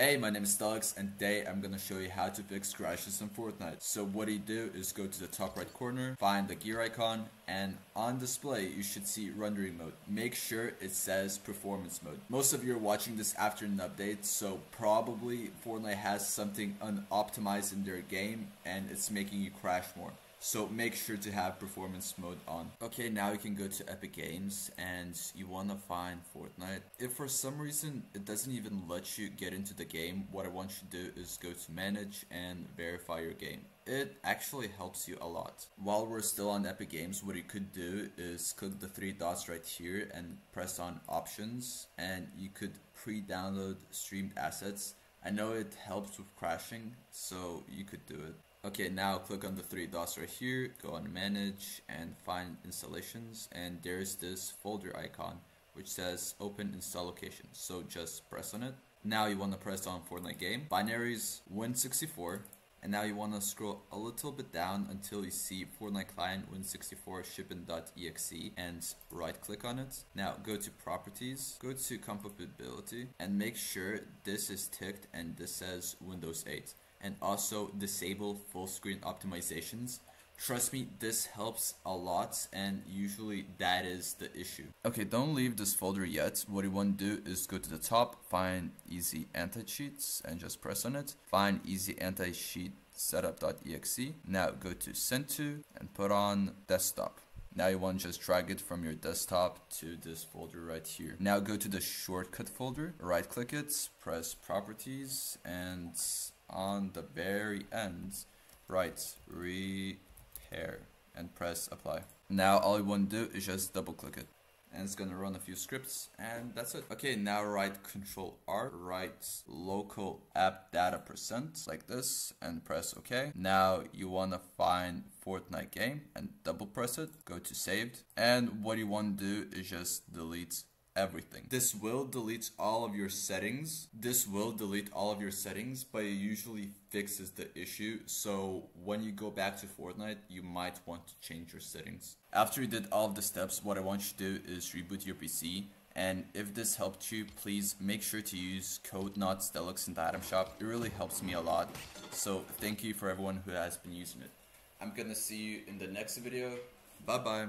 Hey, my name is Stelix and today I'm gonna show you how to fix crashes in Fortnite. So what you do is go to the top right corner, find the gear icon, and on display you should see rendering mode. Make sure it says performance mode. Most of you are watching this after an update, so probably Fortnite has something unoptimized in their game and it's making you crash more. So make sure to have performance mode on. Okay, now you can go to Epic Games and you want to find Fortnite. If for some reason it doesn't even let you get into the game, what I want you to do is go to manage and verify your game. It actually helps you a lot. While we're still on Epic Games, what you could do is click the three dots right here and press on options and you could pre-download streamed assets. I know it helps with crashing, so you could do it. Okay, now click on the three dots right here, go on manage and find installations and there's this folder icon which says open install location. So just press on it. Now you want to press on Fortnite game, binaries Win64 and now you want to scroll a little bit down until you see Fortnite client Win64 shipping.exe and right click on it. Now go to properties, go to compatibility and make sure this is ticked and this says Windows 8 and also disable full screen optimizations. Trust me, this helps a lot and usually that is the issue. Okay, don't leave this folder yet. What you want to do is go to the top, find easy anti-cheats and just press on it. Find easy anti-cheat setup.exe. Now go to send to and put on desktop. Now you want to just drag it from your desktop to this folder right here. Now go to the shortcut folder, right click it, press properties and on the very end, write repair and press apply. Now all you want to do is just double click it and it's gonna run a few scripts and that's it. Okay, now write control R, write local app data percent like this and press OK. Now you wanna find Fortnite game and double press it, go to saved and what you want to do is just delete everything. This will delete all of your settings. This will delete all of your settings, but it usually fixes the issue. So when you go back to Fortnite, you might want to change your settings. After you did all of the steps, what I want you to do is reboot your PC. And if this helped you, please make sure to use code NotStelix in the item shop. It really helps me a lot. So thank you for everyone who has been using it. I'm gonna see you in the next video. Bye bye.